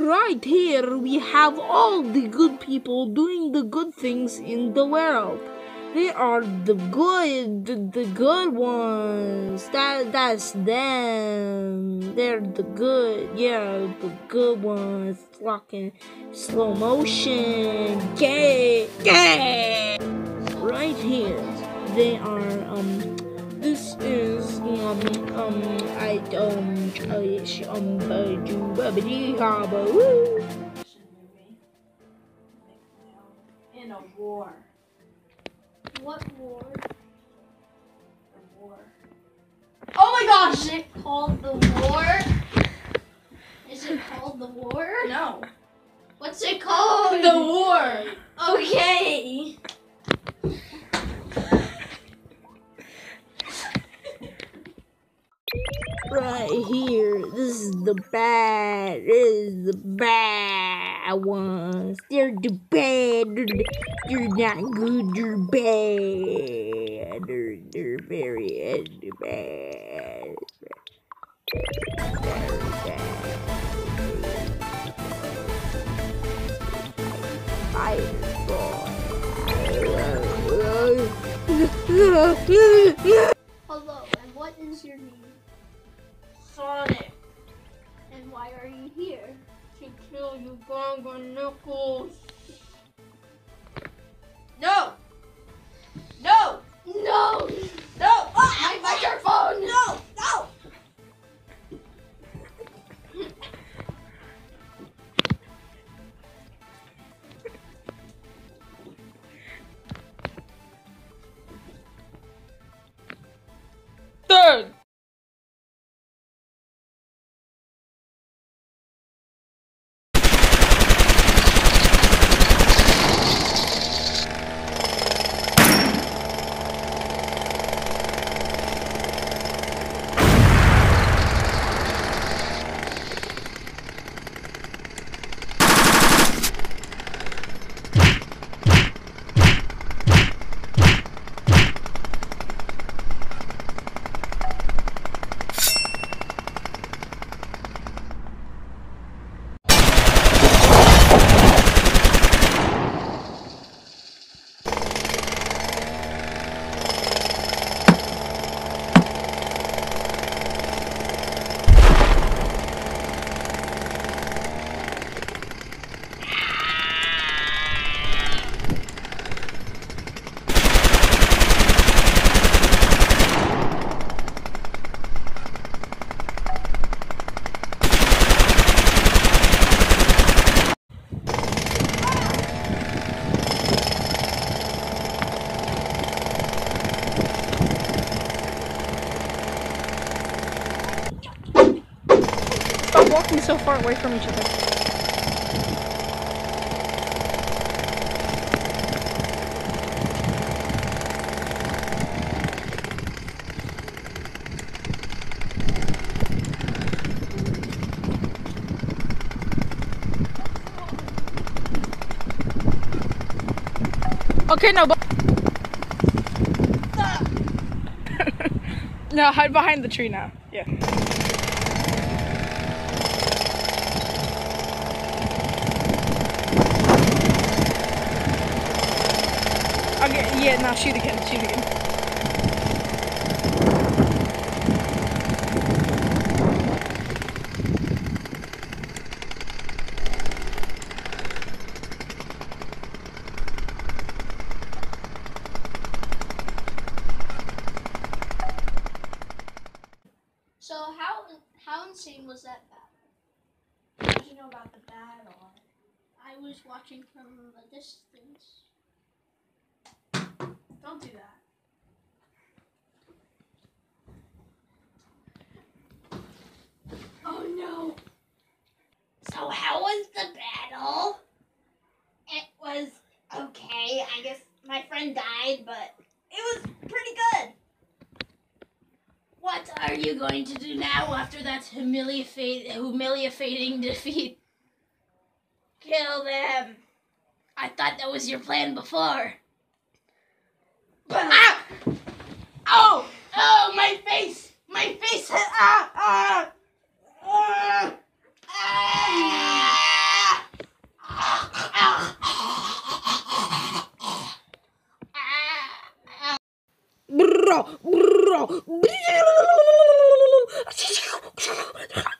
right here we have all the good people doing the good things in the world. They are the good, the, good ones. That that's them. They're the good, yeah, the good ones. Walking slow motion, gay, gay. Right here, they are. Um, this is um um I um I um badu babidi haba woo. In a war. What war? A war. Oh my gosh! Is it called the war? Is it called the war? No. What's it called? The war. Okay. Right here, this is the bad. This is the bad ones. They're the bad. They're, not good. They're bad. They're they're very uh, bad. Fireball. Hello, and what is your name? Sonic. And why are you here? To kill you, Gonga Knuckles. No. Walking so far away from each other. Okay, no, but. no, hide behind the tree now. Yeah. Yeah, now shoot again, shoot again. So how how insane was that battle? Do you know about the battle? I was watching from a distance. Don't do that. Oh no! So how was the battle? It was okay. I guess my friend died, but it was pretty good. What are you going to do now after that humiliate humiliating defeat? Kill them. I thought that was your plan before. brrr, brrr, brrr.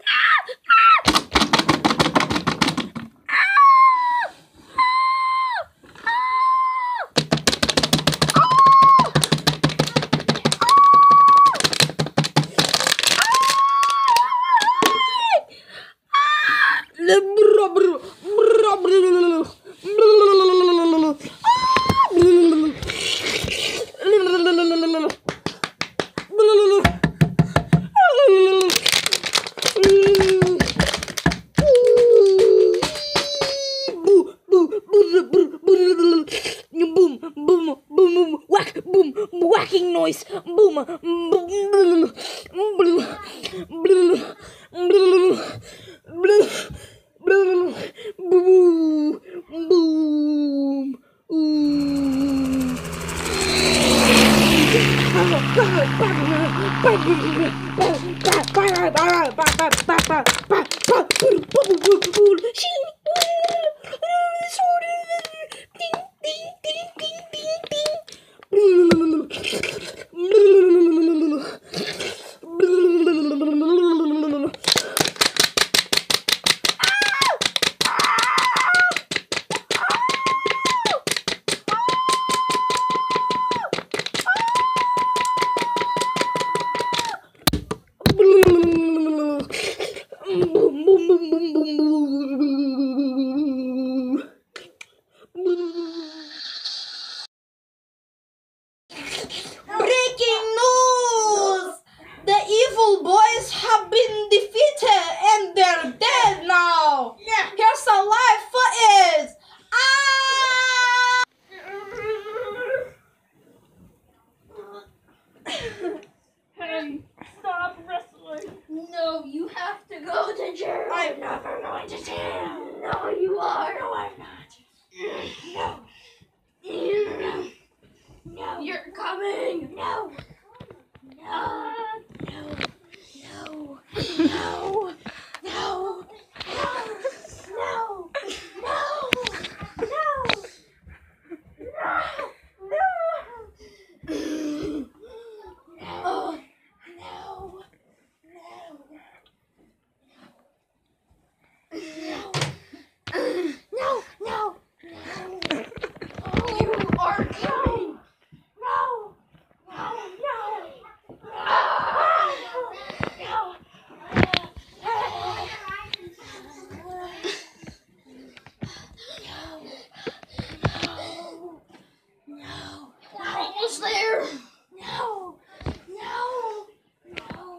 fucking noise. Boom. Boom. Boom. you. I'm never going to tell.